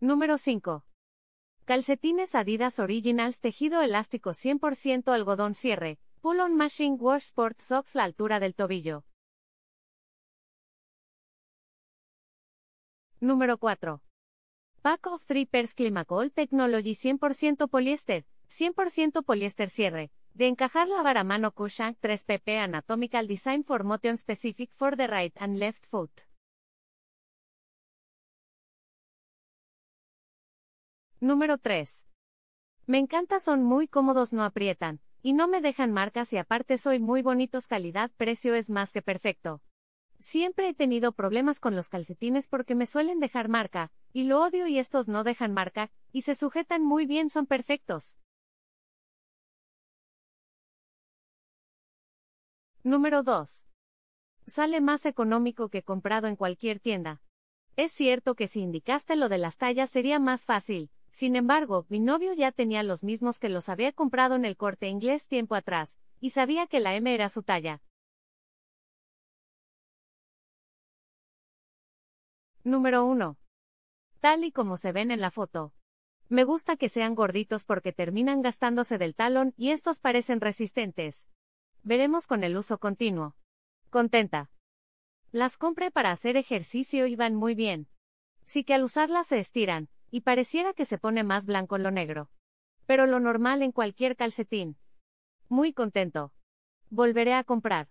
Número 5. Calcetines Adidas Originals tejido elástico 100% algodón cierre, Pull-on Machine Wash Sport Socks la altura del tobillo. Número 4. Pack of Three Pairs Climacol Technology 100% poliéster, 100% poliéster cierre, de encajar lavar a mano Cushion 3PP Anatomical Design for Motion Specific for the Right and Left Foot. Número 3. Me encanta, son muy cómodos, no aprietan, y no me dejan marcas y aparte soy muy bonitos, calidad-precio es más que perfecto. Siempre he tenido problemas con los calcetines porque me suelen dejar marca, y lo odio y estos no dejan marca, y se sujetan muy bien, son perfectos. Número 2. Sale más económico que comprado en cualquier tienda. Es cierto que si indicaste lo de las tallas sería más fácil, sin embargo, mi novio ya tenía los mismos que los había comprado en el corte inglés tiempo atrás, y sabía que la M era su talla. Número 1. Tal y como se ven en la foto. Me gusta que sean gorditos porque terminan gastándose del talón y estos parecen resistentes. Veremos con el uso continuo. Contenta. Las compré para hacer ejercicio y van muy bien. Sí que al usarlas se estiran, y pareciera que se pone más blanco lo negro. Pero lo normal en cualquier calcetín. Muy contento. Volveré a comprar.